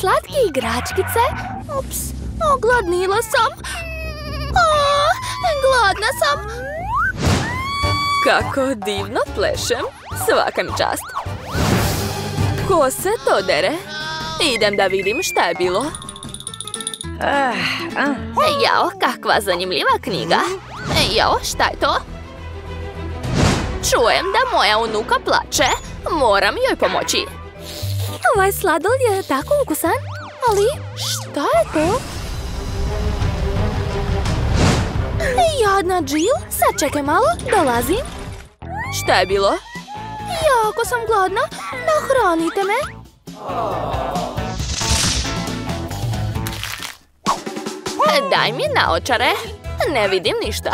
slatke igračkice. Ups, ogladnila sam. O, gladna sam. Kako divno plešem. Svaka mi čast. Ko se to dere? Idem da vidim šta je bilo. Jao, kakva zanimljiva knjiga. Jao, šta je to? Čujem da moja unuka plače. Moram joj pomoći. Ovaj sladol je tako ukusan, ali šta je to? Jadna Jill, sad čekaj malo, dolazim. Šta je bilo? Jako sam gladna, nahranite me. Daj mi naočare, ne vidim ništa.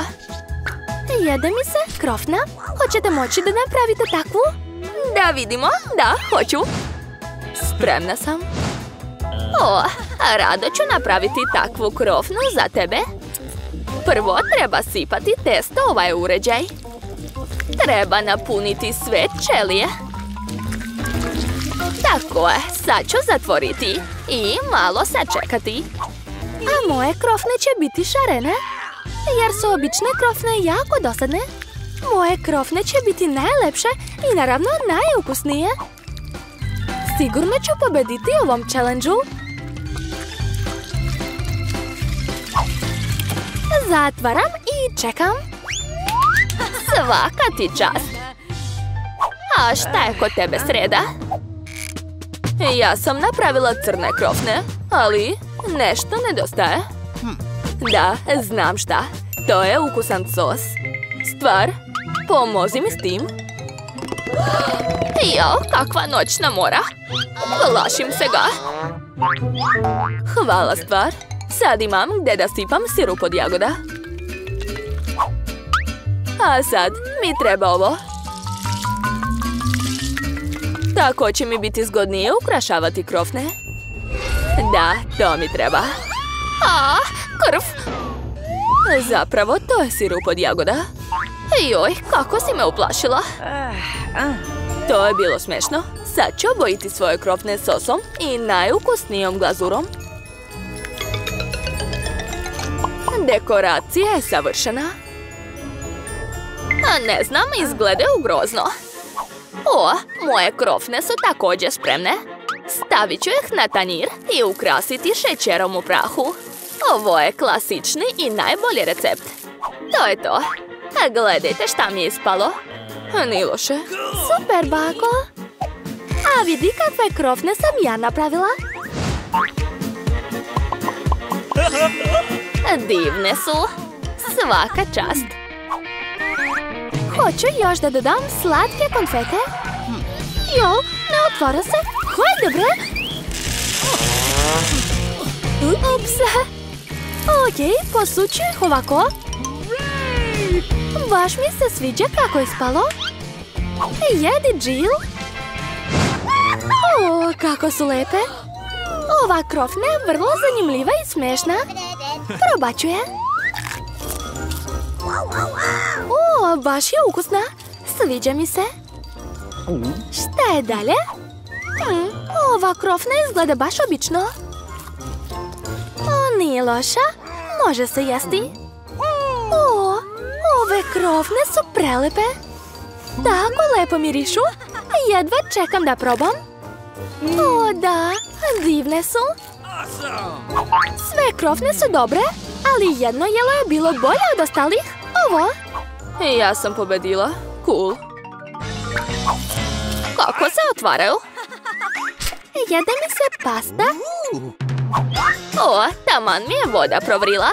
Jede mi se krofna. Hoćete moći da napravite takvu? Da vidimo, da, hoću. Spremna sam. O, rado ću napraviti takvu krofnu za tebe. Prvo treba sipati testo ovaj uređaj. Treba napuniti sve čelije. Tako je, sad ću zatvoriti i malo sačekati. A moje krofne će biti šarene, jer su obične krofne jako dosadne. Moje krofne će biti najlepše i naravno najukusnije. Sigurno ću pobediti ovom challenge-u. Zatvaram i čekam. Svaka ti čast. A šta je kod tebe sreda? Ja sam napravila crne krofne, ali nešto nedostaje. Da, znam šta. To je ukusan sos. Stvar, pomozi mi s tim. Jo, kakva noćna mora. Plašim se ga. Hvala stvar. Sad imam gdje da sipam sirup od jagoda. A sad mi treba ovo. Tako će mi biti zgodnije ukrašavati krofne. Da, to mi treba. A, krv. Zapravo, to je sirup od jagoda. Joj, kako si me uplašila. To je bilo smešno. Sad ću obojiti svoje krofne sosom i najukusnijom glazurom. Dekoracija je savršena. A ne znam, izgledaju grozno. O, moje krofne su također spremne. Stavit ću ih na tanjir i ukrasiti šećerom u prahu. Ovo je klasični i najbolji recept. To je to. Gledajte šta mi je ispalo. Ni loše. Super, bako. A vidi kakve krofne sam ja napravila. Divne su. Svaka čast. Hoću još da dodam slatke konfete. Jo, ne otvara se. Hajde bre. Ups. Ok, posuću ih ovako. Baš mi se sviđa kako je spalo. Jedi, Jill. O, kako su lepe. Ova krofna je vrlo zanimljiva i smešna. Probat ću je. O, baš je ukusna. Sviđa mi se. Šta je dalje? Hm, ova krofna izgleda baš obično. O, nije loša. Može se jesti. O, ove krofne su prelepe. Tako lepo mirišu. Jedva čekam da probam. O, da, divne su. Sve krofne su dobre, ali jedno jelo je bilo bolje od ostalih. Ovo. Ja sam pobedila. Cool. Kako se otvaraju? Jede mi se pasta. O, taman mi je voda provrila.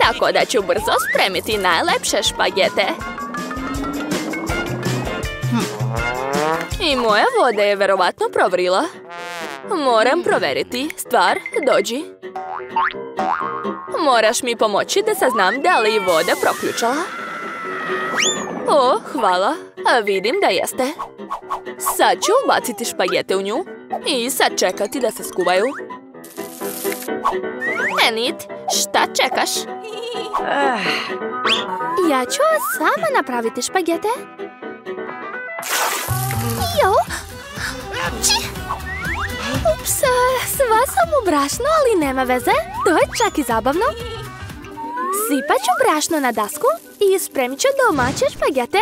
Tako da ću brzo spremiti najlepše špagete. I moja voda je verovatno provrila. Moram proveriti. Stvar, dođi. Moraš mi pomoći da saznam da li je voda proključala. O, hvala. A vidim da jeste. Sad ću ubaciti špagete u nju i sad čekati da se skuvaju. Enid, šta čekaš? Ja ću sama napraviti špagete. Jo! Či! Ups, sva sam u brašno, ali nema veze. To je čak i zabavno. Sipat ću brašno na dasku i spremit ću domaće špagete.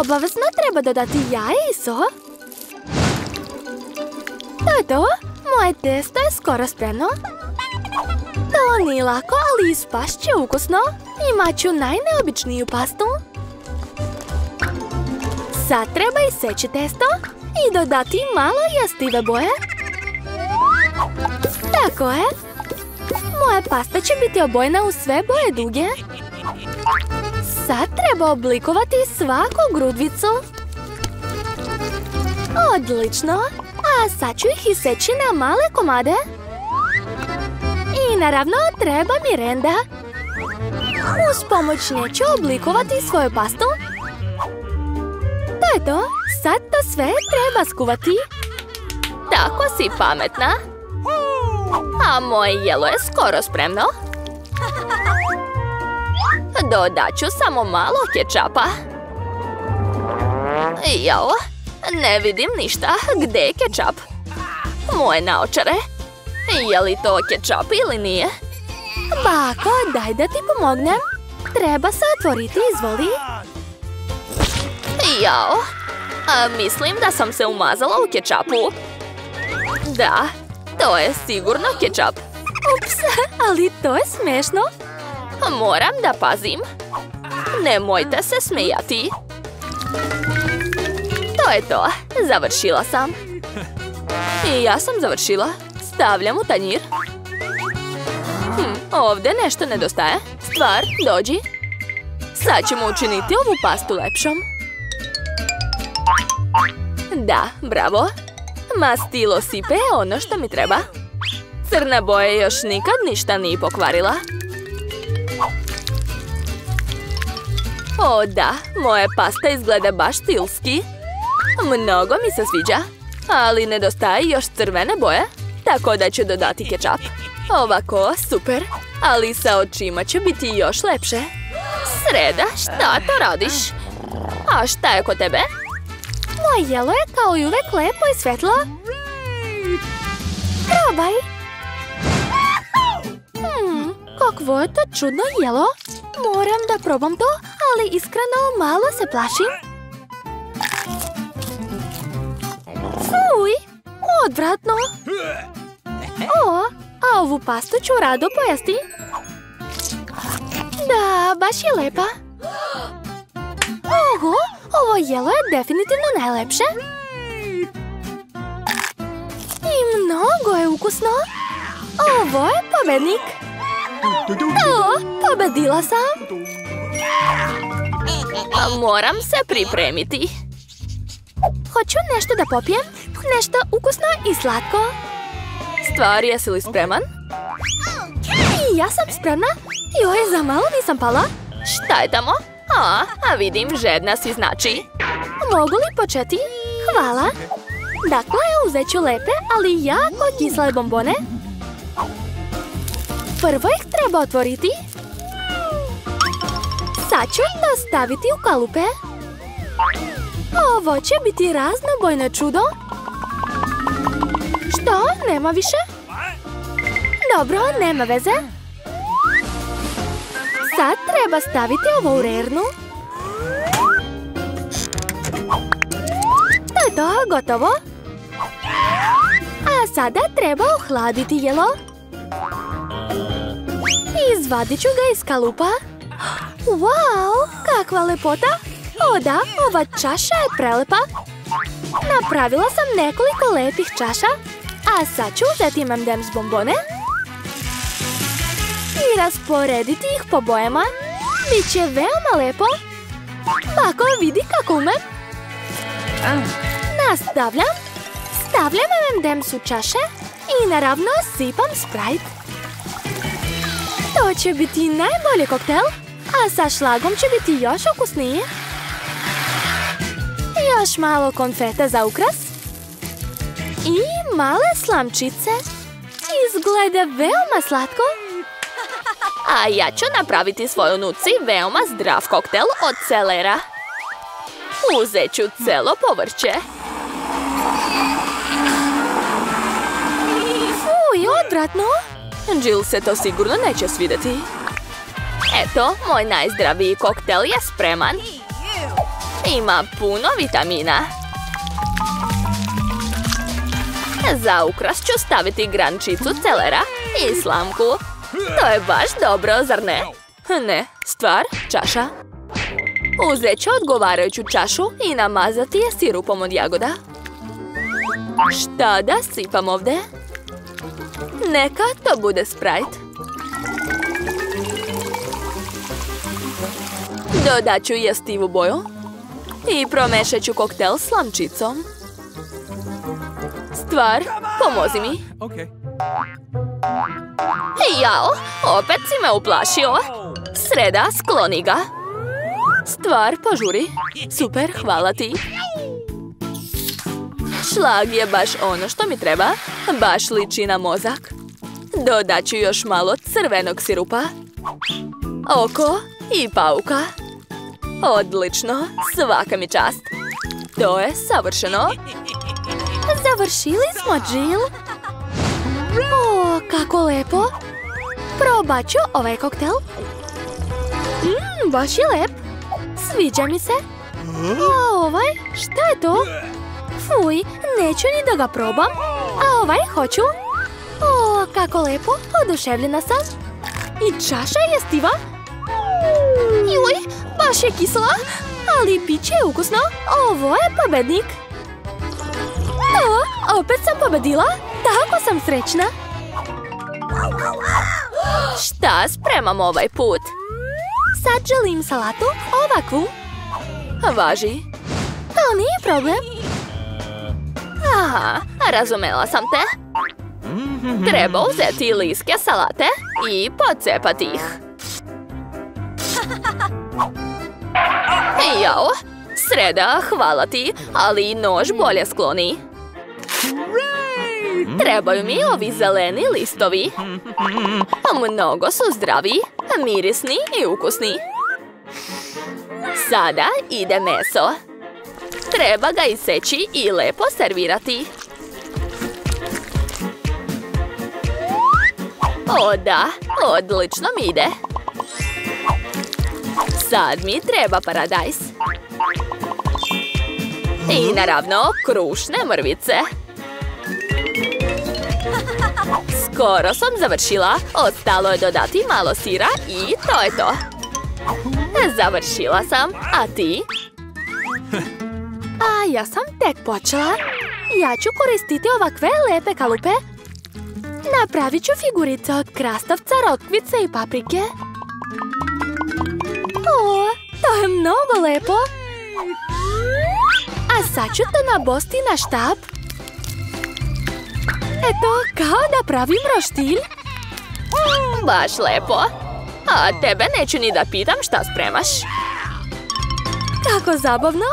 Obavezno treba dodati jaje i so. To je to. Moje testo je skoro spremno. To nije lako, ali ispašće će ukusno. Imat ću najneobičniju pastu. Sad treba iseći testo i dodati malo jastive boje. Tako je. Moja pasta će biti obojena u sve boje duge. Sad treba oblikovati svaku grudvicu. Odlično. A sad ću ih iseći na male komade. I naravno treba mi renda. Uz pomoć nje ću oblikovati svoju pastu. To je to. Sad to sve treba skuvati. Tako si pametna. A moje jelo je skoro spremno. Dodat ću samo malo kečapa. Jao, ne vidim ništa. Gdje je kečap? Moje naočare. Je li to kečap ili nije? Bako, daj da ti pomognem. Treba se otvoriti, izvoli. Jao, a mislim da sam se umazala u kečapu. Da, to je sigurno kečap. Ups, ali to je smešno. Moram da pazim. Nemojte se smijati. To je to. Završila sam. I ja sam završila. Stavljam u tanjir. Hm, ovdje nešto nedostaje. Stvar, dođi. Sad ćemo učiniti ovu pastu lepšom. Da, bravo. Mastilo sipe ono što mi treba. Crna boja još nikad ništa nije pokvarila. O da, moja pasta izgleda baš stilski. Mnogo mi se sviđa, ali nedostaje još crvene boje, tako da ću dodati kečap. Ovako, super, ali sa očima će biti još lepše. Sreda, šta to radiš? A šta je kod tebe? Moje jelo je kao i uvek lepo i svetlo. Probaj. Hmm, kakvo je to čudno jelo. Moram da probam to, ali iskreno malo se plašim. Fuj, odvratno. O, a ovu pastu ću rado pojesti. Da, baš je lepa. Oho, ovo jelo je definitivno najlepše. I mnogo je ukusno. Ovo je pobednik. O, pobedila sam. Moram se pripremiti. Hoću nešto da popijem. Nešto ukusno i slatko. Stvar, jesi li spreman? I ja sam spremna. Joj, za malo nisam pala. Šta je tamo? A, a vidim, žedna si znači. Mogu li početi? Hvala. Dakle, uzet ću lepe, ali jako kisle bombone. Prvo ih treba otvoriti. Sad ću to staviti u kalupe. Ovo će biti raznobojno čudo. Što? Nema više? Dobro, nema veze. Treba staviti ovo u rernu. To je to, gotovo. A sada treba ohladiti jelo. Izvadit ću ga iz kalupa. Wow, kakva lepota! O da, ova čaša je prelepa. Napravila sam nekoliko lepih čaša, a sad ću uzeti M&M's bombone i rasporediti ih po bojama. Biće veoma lepo. Bako, vidi kako umem. Nastavljam. Stavljam M&M's u čaše i naravno sipam Sprite. To će biti najbolji koktel, a sa šlagom će biti još ukusniji. Još malo konfeta za ukras. I male slamčice. Izgleda veoma slatko. A ja ću napraviti svoju nuci veoma zdrav koktel od celera. Uzet ću celo povrće. odvratno. Jill se to sigurno neće svidjeti. Eto, moj najzdraviji koktel je spreman. Ima puno vitamina. Za ukras ću staviti grančicu celera i slamku. To je baš dobro, zar ne? Ne, stvar, čaša. Uzet ću odgovarajuću čašu i namazati je sirupom od jagoda. Šta da sipam ovdje? Neka to bude Sprite. Dodat ću jestivu boju. I promešat ću koktel s slamčicom. Stvar, pomozi mi. Jao, opet si me uplašio. Sreda, skloni ga. Stvar, požuri. Super, hvala ti. Šlag je baš ono što mi treba. Baš liči na mozak. Dodat ću još malo crvenog sirupa. Oko i pauka. Odlično, svaka mi čast. To je savršeno. Završili smo, Jill. O, kako lepo. Probat ću ovaj koktel. Mmm, baš je lep. Sviđa mi se. A ovaj, šta je to? Fuj, neću ni da ga probam. A ovaj hoću. O, kako lepo, oduševljena sam. I čaša je stiva. Juj, baš je kisla, ali piće je ukusno. Ovo je pobednik. O, opet sam pobedila. Tako sam srećna. Šta spremam ovaj put? Sad želim salatu ovakvu. Važi. To nije problem. Aha, razumela sam te. Treba uzeti liske salate i pocepati ih. Jao, sreda, hvala ti, ali nož bolje skloni. Trebaju mi ovi zeleni listovi. Mnogo su zdravi, mirisni i ukusni. Sada ide meso. Treba ga iseći i lepo servirati. O da, odlično mi ide. Sad mi treba paradajs. I naravno krušne mrvice. Skoro sam završila. Ostalo je dodati malo sira i to je to. Završila sam, a ti? A ja sam tek počela. Ja ću koristiti ovakve lepe kalupe. Napravit ću figurice od krastavca, rotkvice i paprike. O, to je mnogo lepo. A sad ću to nabosti na štab. Eto, kao da pravim roštilj. Baš lepo. A tebe neću ni da pitam šta spremaš. Kako zabavno.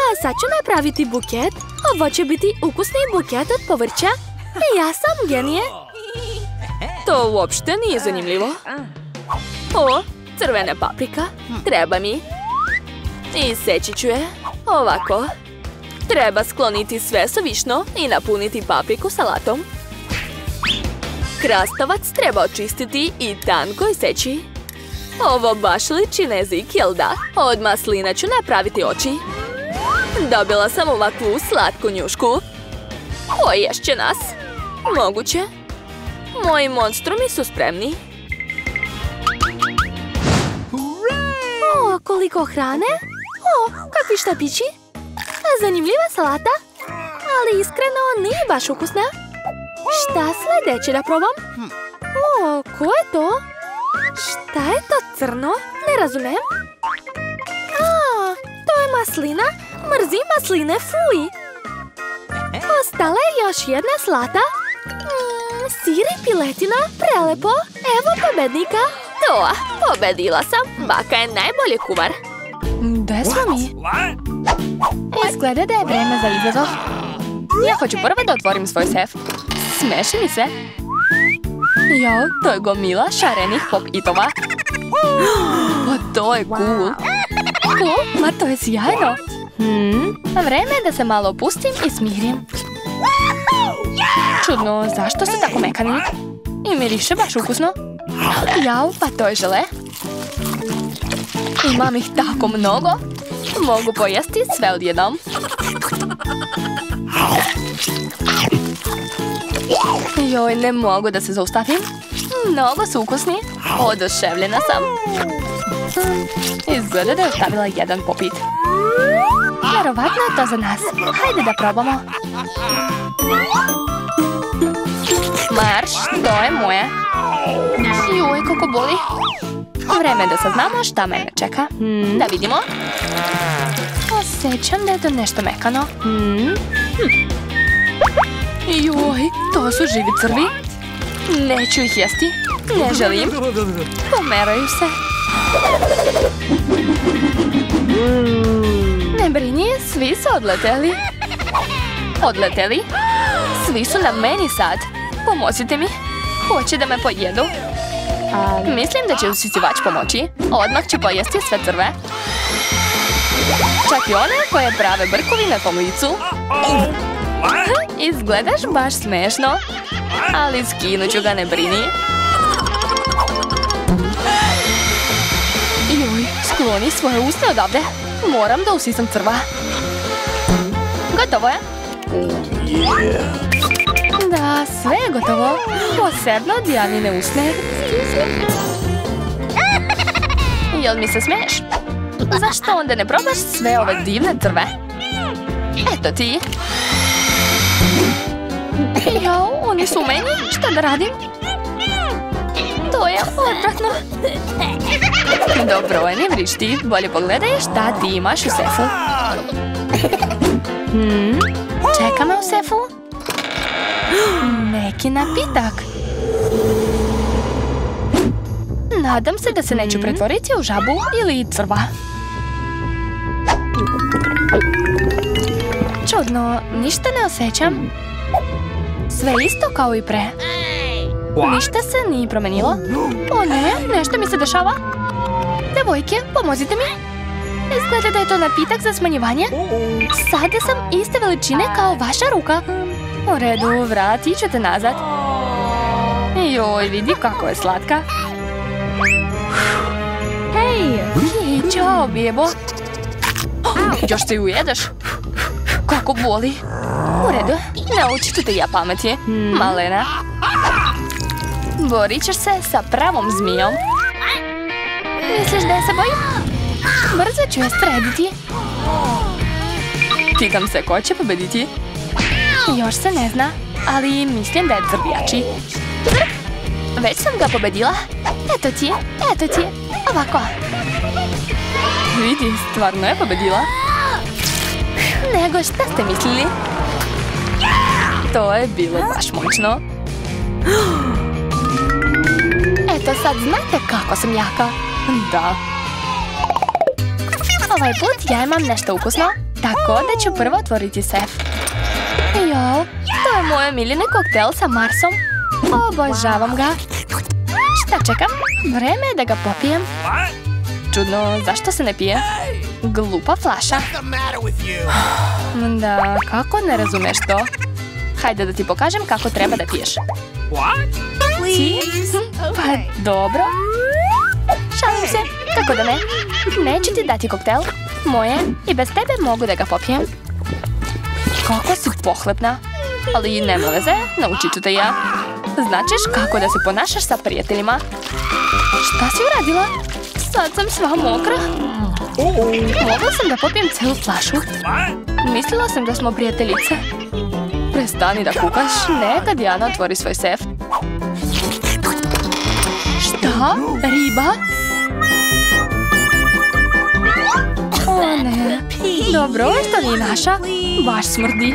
A sad ću napraviti buket. Ovo će biti ukusni buket od povrća. I ja sam genije. To uopšte nije zanimljivo. O, crvena paprika. Treba mi. I seći ću je. Ovako. Treba skloniti sve suvišno i napuniti papriku salatom. Krastavac treba očistiti i tanko iseći. Ovo baš liči na jezik, jel da? Od maslina ću napraviti oči. Dobila sam ovakvu slatku njušku. Poješće nas. Moguće. Moji monstrumi su spremni. O, koliko hrane. O, kakvi štapići. Zanimljiva salata. Ali iskreno nije baš ukusna. Šta sljedeće da probam? O, ko je to? Šta je to crno? Ne razumem. A, to je maslina. Mrzim masline, fuj. Ostala je još jedna slata. Mm, sir i piletina, prelepo. Evo pobednika. To, pobedila sam. Baka je najbolji kuvar. Gde smo mi? Izgleda da je vreme za izazov. Ja hoću prvo da otvorim svoj sef. Smeši mi se. Jo, to je gomila šarenih pop-itova. Pa to je cool. Cool? Ma to je sjajno. Hmm, vreme je da se malo opustim i smirim. Čudno, zašto su tako mekani? I miriše baš ukusno. Jau, pa to je žele. Imam ih tako mnogo. Mogu pojesti sve odjednom. Joj, ne mogu da se zaustavim. Mnogo su ukusni. Oduševljena sam. Izgleda da je ostavila jedan popit. Vjerovatno je to za nas. Hajde da probamo. Marš, to je moje. Joj, kako boli. Vreme da saznamo šta mene čeka. Hmm, da vidimo. Osjećam da je to nešto mekano. Hmm. Joj, to su živi crvi. Neću ih jesti. Ne želim. Pomeraju se. Ne brini, svi su odleteli. Odleteli? Svi su na meni sad. Pomozite mi. Hoće da me pojedu. Mislim da će usisivač pomoći. Odmah ću pojesti sve crve. Čak i one koje prave brkovine po licu. Izgledaš baš smešno. Ali skinut ću ga, ne brini. Joj, skloni svoje usne odavde. Moram da usisam crva. Gotovo je. Da, sve je gotovo. Posebno od Janine usne. Jel mi se smiješ? Zašto onda ne probaš sve ove divne crve? Eto ti. Jao, oni su meni. Šta da radim? To je odvratno. Dobro, ne vrišti. Bolje pogledaj šta ti imaš u sefu. Hmm, čeka me u sefu. Neki napitak. Nadam se da se neću pretvoriti u žabu ili crva. Čudno, ništa ne osjećam. Sve isto kao i pre. Ništa se nije promenilo. O ne, nešto mi se dešava. Devojke, pomozite mi. Izgleda da je to napitak za smanjivanje. Sada sam iste veličine kao vaša ruka. U redu, vratit ću te nazad. Joj, vidi kako je slatka. Hej! Ćao, bjebo. Još se ju jedeš? Kako boli? U redu, naučit ću te ja pameti, malena. Borit ćeš se sa pravom zmijom. Misliš da je se bojim? Brzo ću je srediti. Pitam se ko će pobediti. Još se ne zna, ali mislim da je crvjači. Već sam ga pobedila. Eto ti, eto ti. Ovako. Vidi, stvarno je pobedila. Nego šta ste mislili? To je bilo baš moćno. Eto sad znate kako sam jaka. Da. Ovaj put ja imam nešto ukusno, tako da ću prvo otvoriti sef. Jo, to je moj omiljeni koktel sa Marsom. Obožavam ga. Šta čekam? Vreme je da ga popijem. Čudno, zašto se ne pije? Glupa flaša. Da, kako ne razumeš to? Hajde da ti pokažem kako treba da piješ. Ti? Pa dobro. Šalim se, kako da ne? Neću ti dati koktel. Moje i bez tebe mogu da ga popijem. Kako si pohlepna. Ali nema veze, naučit ću te ja. Značiš kako da se ponašaš sa prijateljima. Šta si uradila? Sad sam sva mokra. Mogla sam da popijem celu flašu. Mislila sam da smo prijateljice. Prestani da kukaš. Neka Diana otvori svoj sef. Šta? Riba? O ne. Dobro, što nije naša. Baš smrdi.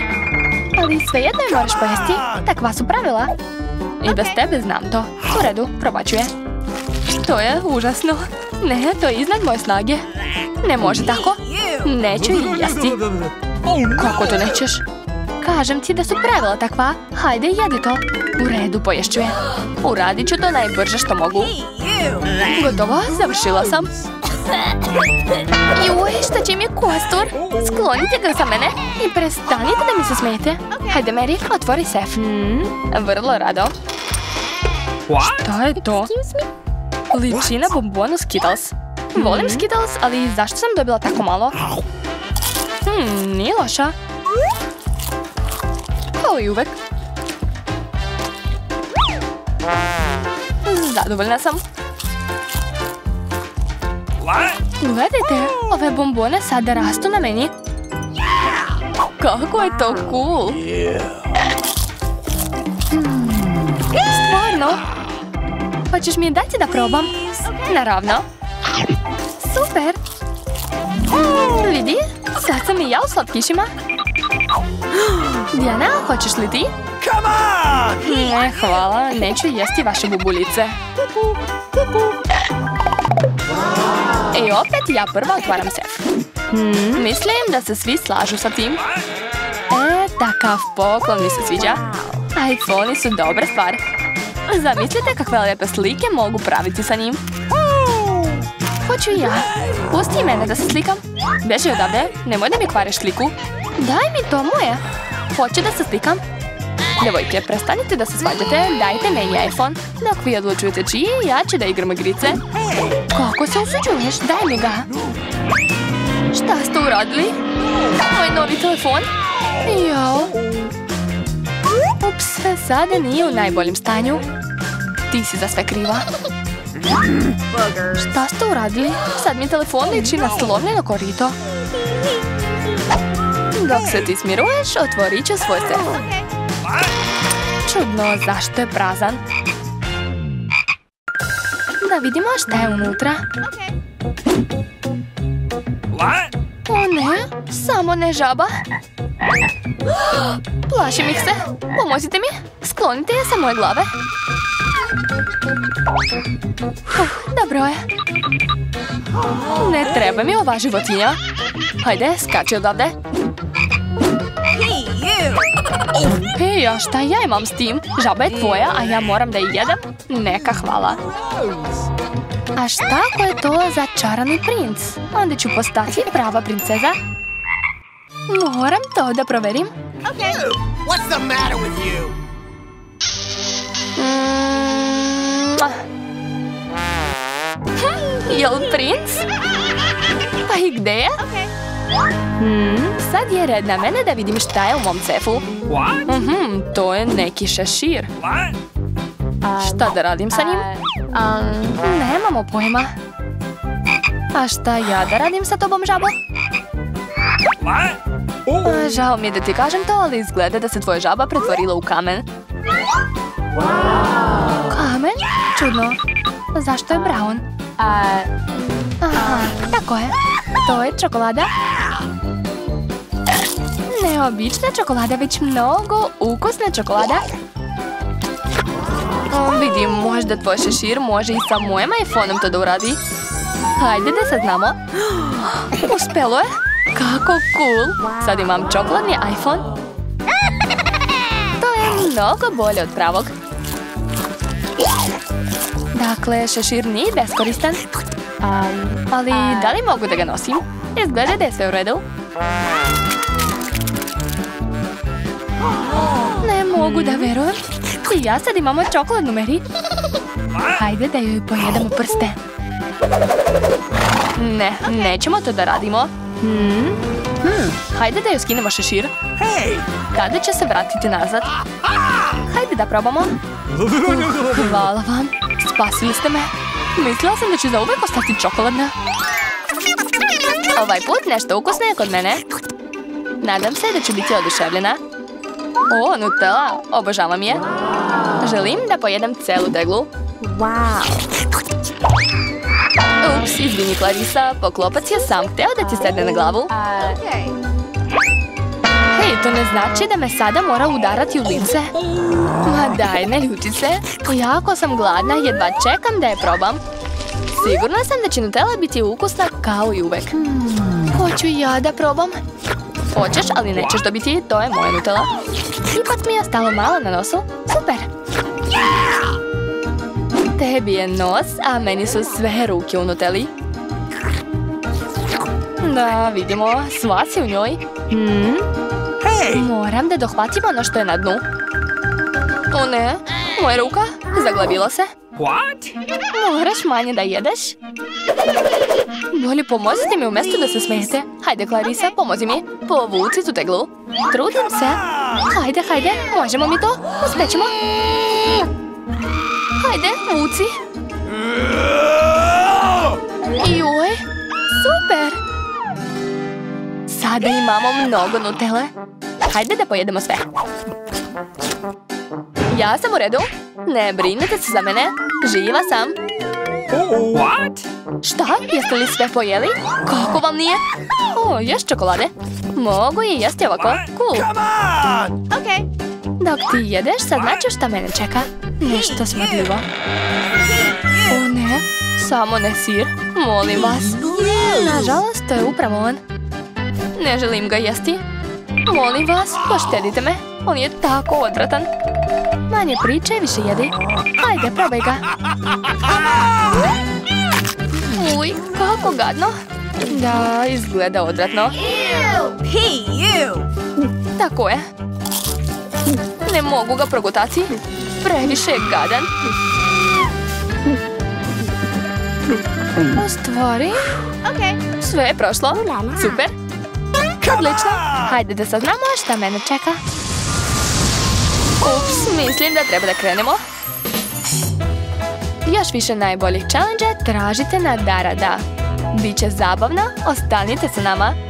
Ali svejedno je moraš pojesti. Takva su pravila. I bez tebe znam to. U redu, probat ću je. To je užasno. Ne, to je iznad moje snage. Ne može tako. Neću i jesti. Kako to nećeš? Kažem ti da su pravila takva. Hajde, jedi to. U redu, poješću je. Uradit ću to najbrže što mogu. Gotovo, završila sam. Juj, šta će mi je kostur? Sklonite ga sa mene i prestanite da mi se smijete. Hajde, Mary, otvori sef. Mm, vrlo rado. Šta je to? Liči na bombonu Skittles. Volim Skittles, ali zašto sam dobila tako malo? Hmm, nije loša. Kao i uvek. Zadovoljna sam. Gledajte, ove bombone sada rastu na meni. Kako je to cool! Stvarno? Hoćeš mi je dati da probam? Naravno. Super! Vidi, sad sam i ja u slatkišima. Dijana, hoćeš li ti? Ne, hvala, neću jesti vaše bubuljice. I opet ja prva otvaram sef. Hmm, mislim da se svi slažu sa tim. E, takav poklon mi se sviđa. iPhone su dobra stvar. Zamislite kakve lijepe slike mogu praviti sa njim. Hoću i ja. Pusti mene da se slikam. Beži odavde, nemoj da mi kvariš sliku. Daj mi to moje. Hoću da se slikam. Devojke, prestanite da se svađate, dajte meni iPhone. Dok vi odlučujete čiji, ja ću da igram igrice. Kako se usuđuješ? Daj mi ga. Šta ste uradili? Moj novi telefon? Jao. Ups, sada nije u najboljem stanju. Ti si za sve kriva. Šta ste uradili? Sad mi telefon liči na slomljeno korito. Dok se ti smiruješ, otvorit ću svoj sef. Čudno, zašto je prazan? Da vidimo šta je unutra. O ne, samo ne žaba. Plašim ih se. Pomozite mi. Sklonite je sa moje glave. Dobro je. Ne treba mi ova životinja. Hajde, skači odavde. Hej, a šta ja imam s tim? Žaba je tvoja, a ja moram da je jedem? Neka hvala. A šta ako je to začarani princ? Onda ću postati prava princeza. Moram to da proverim. What's the matter with you? Mm. Jel princ? Pa i gde je? Hmm, sad je red na mene da vidim šta je u mom cefu. Mhm, to je neki šešir. Šta da radim sa njim? nemamo pojma. A šta ja da radim sa tobom, žabo? A, Žao mi je da ti kažem to, ali izgleda da se tvoja žaba pretvorila u kamen. Kamen? Čudno. Zašto je brown? Aha, tako je. To je čokolada. Neobična čokolada, već mnogo ukusna čokolada. O, vidim, možda tvoj šešir može i sa mojim iPhone-om to da uradi. Hajde da se znamo. Uspelo je. Kako cool. Sad imam čokoladni iPhone. To je mnogo bolje od pravog. Dakle, šešir nije beskoristan. ali da li mogu da ga nosim? Izgleda da je sve u redu. Ne mogu da verujem. I ja sad imamo čokoladnu Mary. Hajde da joj pojedemo prste. Ne, nećemo to da radimo. Hmm? Hmm, hajde da joj skinemo šešir. Kada će se vratiti nazad? Hajde da probamo. Hvala vam. Spasili ste me. Mislila sam da ću zauvek ostati čokoladna. Ovaj put nešto ukusno je kod mene. Nadam se da ću biti oduševljena. O, Nutella, obožavam je. Želim da pojedem celu deglu. Ups, izvini Clarisa, poklopac je sam hteo da ti sedne na glavu. Hej, to ne znači da me sada mora udarati u lice. Ma daj, ne ljuti se. Jako sam gladna, jedva čekam da je probam. Sigurna sam da će Nutella biti ukusna kao i uvek. Hoću ja da probam. Hoćeš, ali nećeš dobiti, to je moja Nutella. Ipak mi je ostalo malo na nosu. Super! Tebi je nos, a meni su sve ruke u Nutelli. Da, vidimo, sva si u njoj. Hmm? Moram da dohvatim ono što je na dnu. O ne, Moja ruka, zaglabila se. What? Moraš manje da jedeš. Bolje pomozite mi umjesto da se smijete. Hajde, Clarisa, pomozi mi. Povuci tu teglu. Trudim se. Hajde, hajde, možemo mi to? Uspećemo. Hajde, vuci. Joj, super. Sada imamo mnogo nutele. Hajde da pojedemo sve. Ja sam u redu. Ne brinite se za mene. Živa sam. What? Šta? Jeste li sve pojeli? Kako vam nije? O, još čokolade. Mogu i jesti ovako. Cool. Come on! Ok. Dok ti jedeš, sad značu šta mene čeka. Nešto smrdljivo. O ne, samo ne sir. Molim vas. Nažalost, to je upravo on. Ne želim ga jesti. Molim vas, poštedite me. On je tako odvratan. Manje priče, više jedi. Ajde, probaj ga. Uj, kako gadno. Da, izgleda odvratno. Tako je. Ne mogu ga progutati. Previše je gadan. U stvari, sve je prošlo. Super. Odlično. Hajde da saznamo šta mene čeka. Ups, mislim da treba da krenemo. Još više najboljih challenge tražite na Darada. Biće zabavno, ostanite sa nama.